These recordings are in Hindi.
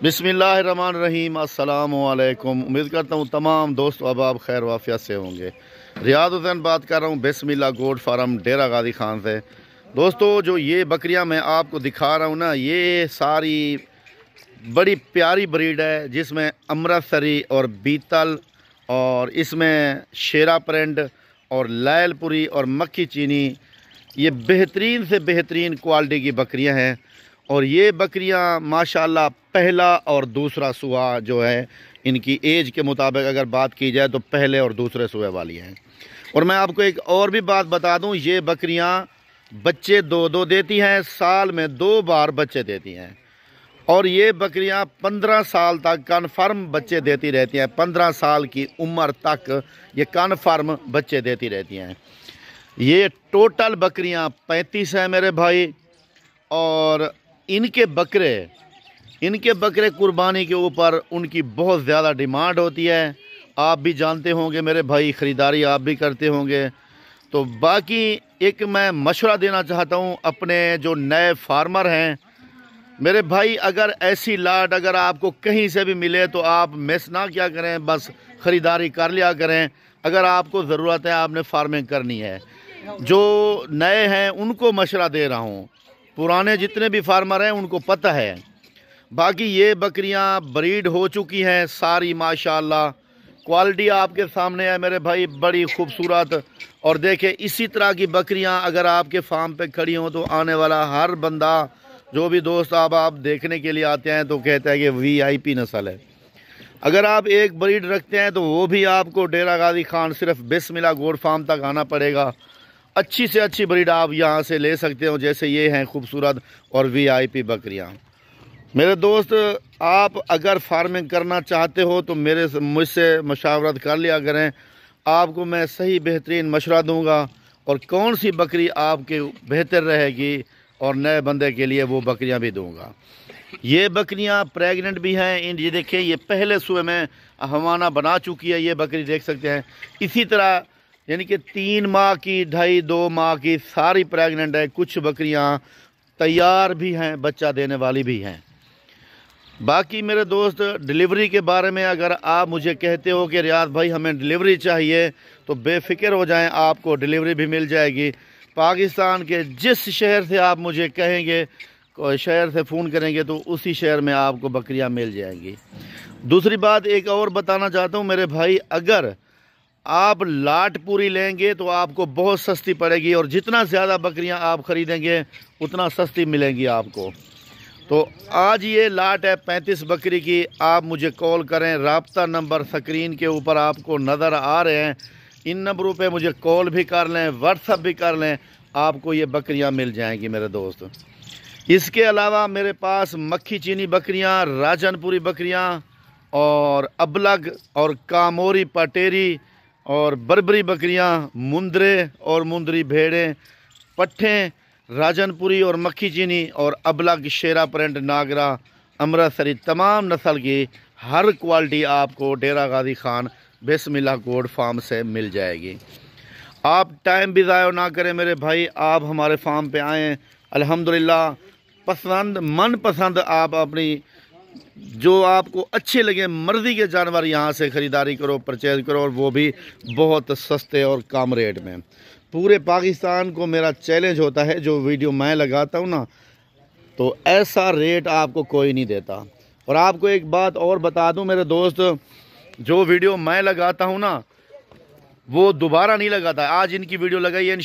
बिसमीम असलकुम उम्मीद करता हूँ तमाम दोस्त अब खैर वाफिया से होंगे। रियाद हुसैन बात कर रहा हूँ बिस्मिल्लाह गोड फार्म डेरा गाजी खान से। दोस्तों, जो ये बकरियाँ मैं आपको दिखा रहा हूँ ना, ये सारी बड़ी प्यारी ब्रीड है, जिसमें अमृतसरी और बीतल और इसमें शेरा प्रिंट और लैलपुरी और मक्खी चीनी, ये बेहतरीन से बेहतरीन क्वालिटी की बकरियाँ हैं। और ये बकरियाँ, माशाल्लाह, पहला और दूसरा सुहा जो है, इनकी एज के मुताबिक अगर बात की जाए तो पहले और दूसरे सुहे वाली हैं। और मैं आपको एक और भी बात बता दूँ, ये बकरियाँ बच्चे दो दो देती हैं, साल में दो बार बच्चे देती हैं। और ये बकरियाँ पंद्रह साल तक कन्फर्म बच्चे देती रहती हैं, पंद्रह साल की उम्र तक ये कन्फर्म बच्चे देती रहती हैं। ये टोटल बकरियाँ पैंतीस हैं मेरे भाई, और इनके बकरे इनके बकरे कुर्बानी के ऊपर उनकी बहुत ज़्यादा डिमांड होती है। आप भी जानते होंगे मेरे भाई, ख़रीदारी आप भी करते होंगे। तो बाकी एक मैं मशवरा देना चाहता हूँ, अपने जो नए फार्मर हैं, मेरे भाई, अगर ऐसी लाट अगर आपको कहीं से भी मिले तो आप मिस ना क्या करें, बस ख़रीदारी कर लिया करें। अगर आपको ज़रूरत है, आपने फ़ार्मिंग करनी है। जो नए हैं, उनको मशरा दे रहा हूँ। पुराने जितने भी फार्मर हैं, उनको पता है। बाकी ये बकरियाँ ब्रीड हो चुकी हैं सारी, माशाल्लाह। क्वालिटी आपके सामने है मेरे भाई, बड़ी खूबसूरत। और देखें, इसी तरह की बकरियाँ अगर आपके फार्म पे खड़ी हों तो आने वाला हर बंदा, जो भी दोस्त आप आप देखने के लिए आते हैं तो कहता है कि वीआईपी नस्ल है। अगर आप एक ब्रीड रखते हैं तो वो भी आपको डेरा गाजी खान सिर्फ़ बिस्मिल्लाह गोड फार्म तक आना पड़ेगा। अच्छी से अच्छी ब्रीड आप यहाँ से ले सकते हो, जैसे ये हैं खूबसूरत और वीआईपी बकरियाँ। मेरे दोस्त, आप अगर फ़ार्मिंग करना चाहते हो तो मेरे मुझसे मशावरत कर लिया करें। आपको मैं सही बेहतरीन मशरा दूँगा और कौन सी बकरी आपके बेहतर रहेगी और नए बंदे के लिए वो बकरियाँ भी दूँगा। ये बकरियाँ प्रेग्नेंट भी हैं, इन, ये देखें ये पहले सुबह में हवाना बना चुकी है, ये बकरी देख सकते हैं। इसी तरह यानी कि तीन माह की, ढाई, दो माह की सारी प्रेग्नेंट है, कुछ बकरियाँ तैयार भी हैं, बच्चा देने वाली भी हैं। बाकी मेरे दोस्त डिलीवरी के बारे में अगर आप मुझे कहते हो कि रियाज भाई हमें डिलीवरी चाहिए तो बेफिक्र हो जाएँ, आपको डिलीवरी भी मिल जाएगी। पाकिस्तान के जिस शहर से आप मुझे कहेंगे शहर से फ़ोन करेंगे तो उसी शहर में आपको बकरियाँ मिल जाएँगी। दूसरी बात एक और बताना चाहता हूँ, मेरे भाई, अगर आप लाट पूरी लेंगे तो आपको बहुत सस्ती पड़ेगी और जितना ज़्यादा बकरियाँ आप ख़रीदेंगे, उतना सस्ती मिलेंगी आपको। तो आज ये लाट है पैंतीस बकरी की। आप मुझे कॉल करें, रबता नंबर स्क्रीन के ऊपर आपको नज़र आ रहे हैं। इन नंबरों पे मुझे कॉल भी कर लें व्हाट्सअप भी कर लें, आपको ये बकरियाँ मिल जाएँगी मेरे दोस्त। इसके अलावा मेरे पास मक्खी चीनी बकरियाँ, राजनपुरी बकरियाँ और अबलग और कामोरी पटेरी और बरबरी बकरियाँ, मुंदरे और मुंदरी भेड़ें, पट्ठें, राजनपुरी और मक्खी चीनी और अबलग शेरा प्रिंट नागरा, अमृतसरी, तमाम नस्ल की हर क्वालिटी आपको डेरा गाजी खान बिस्मिल्लाह गोड फार्म से मिल जाएगी। आप टाइम भी ज़ाय ना करें मेरे भाई, आप हमारे फार्म पे आएँ। अल्हम्दुलिल्लाह, पसंद मन पसंद आप अपनी जो आपको अच्छे लगे, मर्ज़ी के जानवर यहाँ से ख़रीदारी करो, परचेज़ करो, और वो भी बहुत सस्ते और कम रेट में। पूरे पाकिस्तान को मेरा चैलेंज होता है, जो वीडियो मैं लगाता हूँ ना तो ऐसा रेट आपको कोई नहीं देता। और आपको एक बात और बता दूँ, मेरे दोस्त, जो वीडियो मैं लगाता हूँ ना, वो दोबारा नहीं लगाता। आज इनकी वीडियो लगाई है इन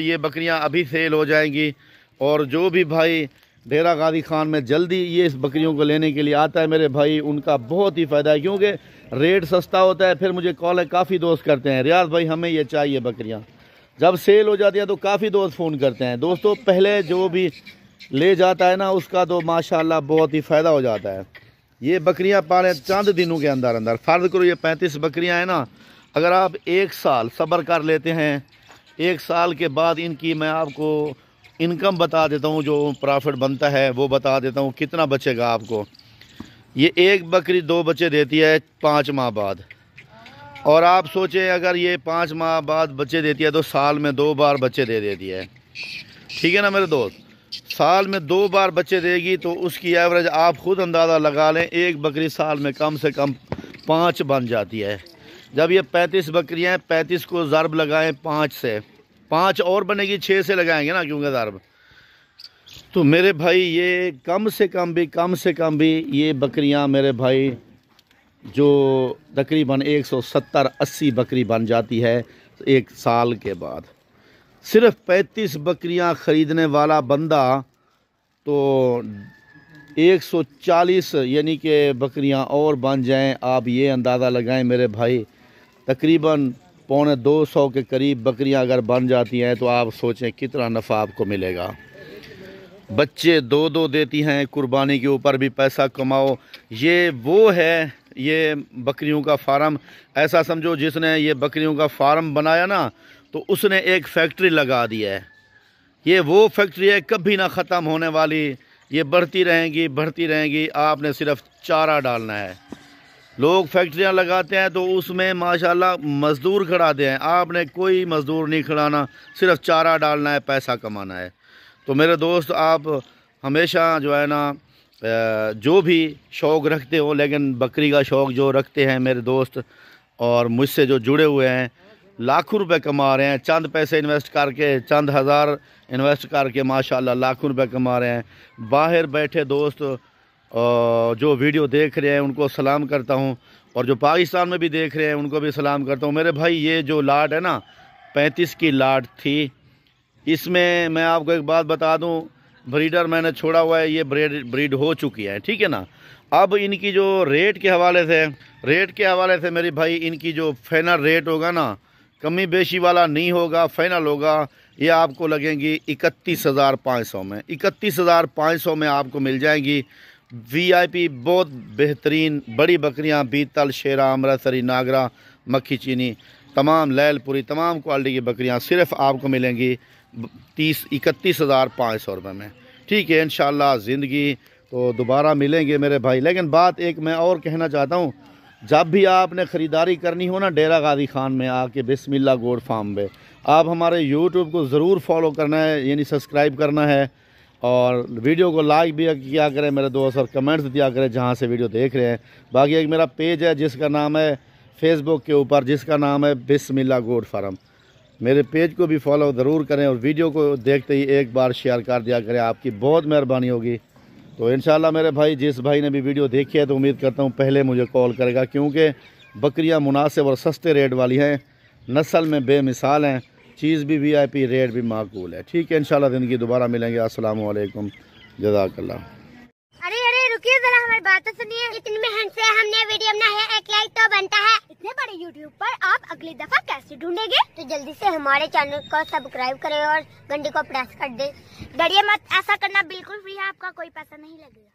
ये बकरियाँ अभी सेल हो जाएँगी, और जो भी भाई डेरा गाजी खान में जल्दी ये इस बकरियों को लेने के लिए आता है। मेरे भाई, उनका बहुत ही फ़ायदा है, क्योंकि रेट सस्ता होता है, फिर मुझे कॉल है, काफ़ी दोस्त करते हैं। रियाज भाई, हमें ये चाहिए बकरियाँ। जब सेल हो जाती है तो काफ़ी दोस्त फ़ोन करते हैं। दोस्तों, पहले जो भी ले जाता है ना, उसका तो माशाल्लाह बहुत ही फ़ायदा हो जाता है। ये बकरियाँ पाले चंद दिनों के अंदर अंदर। फ़र्ज़ करो, ये पैंतीस बकरियाँ हैं ना। अगर आप एक साल सब्र कर लेते हैं, एक साल के बाद इनकी मैं आपको इनकम बता देता हूँ, जो प्रॉफिट बनता है, वो बता देता हूँ, कितना बचेगा आपको। ये एक बकरी दो बच्चे देती है, पाँच माह बाद। और आप सोचें, अगर ये पाँच माह बाद बच्चे देती है तो साल में दो बार बच्चे दे देती है। ठीक है ना मेरे दोस्त? साल में दो बार बच्चे देगी तो उसकी एवरेज आप खुद अंदाज़ा लगा लें, एक बकरी साल में कम से कम पाँच बन जाती है। जब ये पैंतीस बकरियाँ पैंतीस को ज़रब लगाएँ, पाँच से। पाँच और बनेगी छः से लगाएँगे ना, क्योंकि ज़रब तो मेरे भाई, ये कम से कम भी, कम से कम भी ये बकरियाँ मेरे भाई, जो तकरीबन 170-80 बकरी बन जाती है एक साल के बाद। सिर्फ़ 35 बकरियाँ ख़रीदने वाला बंदा तो 140 यानी कि बकरियाँ और बन जाएँ। आप ये अंदाज़ा लगाएँ मेरे भाई, तकरीबन पौने दो सौ के करीब बकरियाँ अगर बन जाती हैं तो आप सोचें कितना नफ़ा आपको मिलेगा। बच्चे दो दो देती हैं, कुर्बानी के ऊपर भी पैसा कमाओ। ये वो है, ये बकरियों का फार्म। ऐसा समझो जिसने ये बकरियों का फार्म बनाया ना तो उसने एक फैक्ट्री लगा दी है। ये वो फैक्ट्री है, कभी ना ख़त्म होने वाली। ये बढ़ती रहेंगी बढ़ती रहेंगी। आपने सिर्फ़ चारा डालना है। लोग फैक्ट्रियाँ लगाते हैं तो उसमें माशाल्लाह मज़दूर खड़ाते हैं। आपने कोई मज़दूर नहीं खड़ाना, सिर्फ़ चारा डालना है, पैसा कमाना है। तो मेरे दोस्त, आप हमेशा जो है ना जो भी शौक़ रखते हो, लेकिन बकरी का शौक़ जो रखते हैं मेरे दोस्त, और मुझसे जो जुड़े हुए हैं, लाखों रुपए कमा रहे हैं, चंद पैसे इन्वेस्ट करके, चंद हज़ार इन्वेस्ट करके, माशाल्लाह लाखों रुपए कमा रहे हैं। बाहर बैठे दोस्त जो वीडियो देख रहे हैं, उनको सलाम करता हूँ। और जो पाकिस्तान में भी देख रहे हैं, उनको भी सलाम करता हूँ। मेरे भाई, ये जो लाट है ना, पैंतीस की लाट थी। इसमें मैं आपको एक बात बता दूँ, ब्रीडर मैंने छोड़ा हुआ है, ये ब्रीड ब्रीड हो चुकी है, ठीक है ना? अब इनकी जो रेट के हवाले से, रेट के हवाले से मेरी भाई, इनकी जो फाइनल रेट होगा ना, कमी बेशी वाला नहीं होगा, फाइनल होगा। ये आपको लगेंगी इकतीस हज़ार पाँच सौ में, इकतीस हज़ार पाँच सौ में आपको मिल जाएँगी। वीआईपी बहुत बेहतरीन, बड़ी बकरियाँ, बीतल, शेरा, अमृतसरी, नागरा, मक्खी, चीनी, तमाम लैलपुरी, तमाम क्वालिटी की बकरियाँ सिर्फ़ आपको मिलेंगी तीस, इकतीस हज़ार पाँच सौ रुपये में। ठीक है इन ज़िंदगी तो दोबारा मिलेंगे मेरे भाई। लेकिन बात एक मैं और कहना चाहता हूँ, जब भी आपने ख़रीदारी करनी हो ना डेरा गादी खान में आके बिस्मिल्ला गोड फार्म में आप हमारे यूट्यूब को ज़रूर फॉलो करना है, यानी सब्सक्राइब करना है। और वीडियो को लाइक भी किया करें, मेरे दोस्त, और कमेंट्स दिया करें जहाँ से वीडियो देख रहे हैं। बाकी एक मेरा पेज है जिसका नाम है फेसबुक के ऊपर, जिसका नाम है बिस्मिल्ला गोड फार्म। मेरे पेज को भी फॉलो ज़रूर करें और वीडियो को देखते ही एक बार शेयर कर दिया करें, आपकी बहुत मेहरबानी होगी। तो इन मेरे भाई, जिस भाई ने भी वीडियो देखी है तो उम्मीद करता हूँ पहले मुझे कॉल करेगा, क्योंकि बकरियाँ मुनासिब और सस्ते रेट वाली हैं, नस्ल में बेमिसाल हैं। चीज़ भी वीआईपी रेट भी माकूल है। ठीक है इन ज़िंदगी दोबारा मिलेंगे। असलकम जजाकल्ला अरे अरे रुकिए ज़रा हमारी बात सुनिए। इतनी मेहनत से हमने वीडियो बनाया एक लाइक तो बनता है। इतने बड़े यूट्यूब पर आप अगली दफ़ा कैसे ढूंढेंगे? तो जल्दी से हमारे चैनल को सब्सक्राइब करें और घंटी को प्रेस कर दे। डरिए मत ऐसा करना बिल्कुल फ्री है आपका कोई पैसा नहीं लगेगा।